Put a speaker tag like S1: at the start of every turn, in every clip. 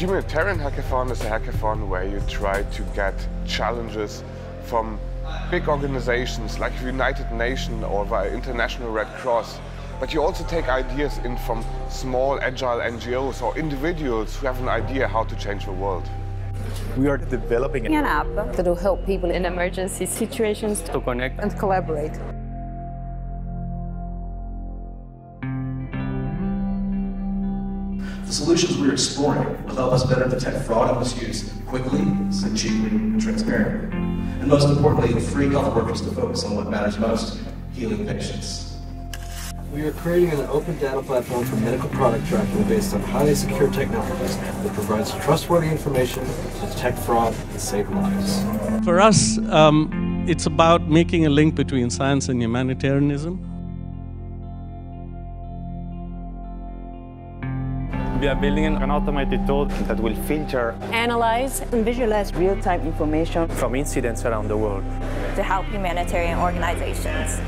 S1: Humanitarian Hackathon is a hackathon where you try to get challenges from big organizations like the United Nations or the International Red Cross. But you also take ideas in from small agile NGOs or individuals who have an idea how to change the world.
S2: We are developing
S3: an app
S4: that will help people in emergency situations
S5: to connect
S3: and collaborate.
S6: The solutions we're exploring will help us better detect fraud and misuse quickly, cheaply, and transparently. And most importantly, free health workers to focus on what matters most, healing patients.
S7: We are creating an open data platform for medical product tracking based on highly secure technologies that provides trustworthy information to detect fraud and save lives.
S8: For us, um, it's about making a link between science and humanitarianism.
S5: We are building an automated tool
S2: that will filter,
S4: analyze,
S3: and visualize real-time information
S2: from incidents around the world
S9: to help humanitarian organizations.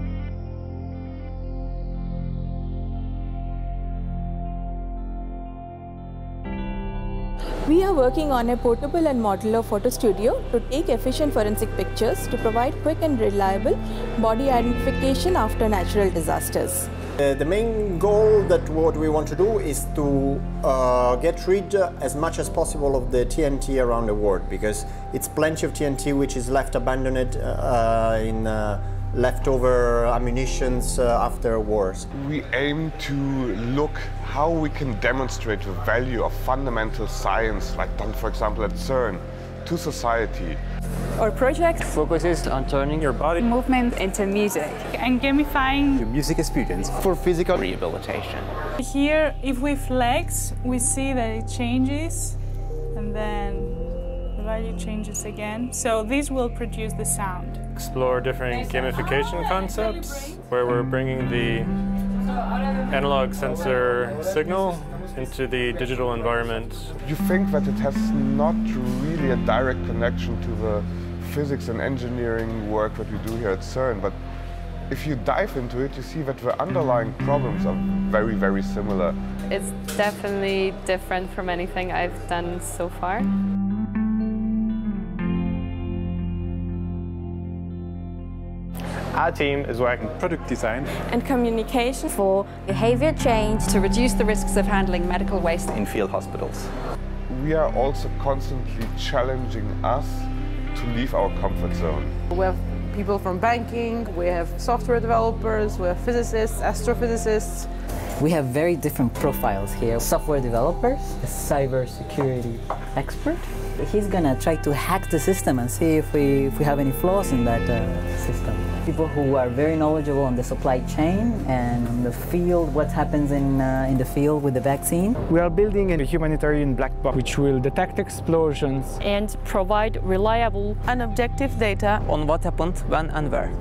S10: We are working on a portable and modular photo studio to take efficient forensic pictures to provide quick and reliable body identification after natural disasters.
S11: Uh, the main goal that what we want to do is to uh, get rid uh, as much as possible of the TNT around the world because it's plenty of TNT which is left abandoned uh, in leftover ammunitions after wars.
S1: We aim to look how we can demonstrate the value of fundamental science, like done for example at CERN, to society.
S4: Our project
S5: focuses on turning your body
S4: movement into music
S12: and gamifying
S2: the music experience
S11: for physical
S5: rehabilitation.
S12: Here, if we flex, we see that it changes and then the value changes again. So this will produce the sound.
S5: Explore different gamification concepts where we're bringing the analog sensor signal into the digital environment.
S1: You think that it has not really a direct connection to the physics and engineering work that we do here at CERN, but if you dive into it, you see that the underlying problems are very, very similar.
S4: It's definitely different from anything I've done so far.
S5: Our team is working product design
S10: and communication
S4: for behavior change
S3: to reduce the risks of handling medical waste
S2: in field hospitals.
S1: We are also constantly challenging us to leave our comfort zone.
S3: We have people from banking, we have software developers, we have physicists, astrophysicists.
S13: We have very different profiles here. Software developers, a cybersecurity expert. He's gonna try to hack the system and see if we, if we have any flaws in that uh, system. People who are very knowledgeable on the supply chain and on the field, what happens in, uh, in the field with the vaccine.
S14: We are building a humanitarian black box which will detect explosions
S4: and provide reliable
S10: and objective data
S5: on what happened when and where.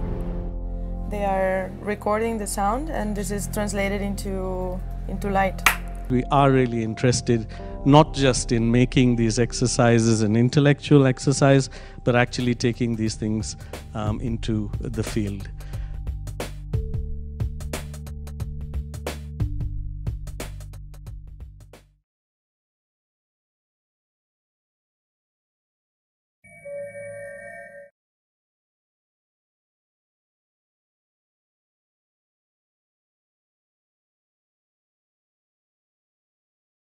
S10: They are recording the sound and this is translated into, into light.
S8: We are really interested not just in making these exercises an intellectual exercise, but actually taking these things um, into the field.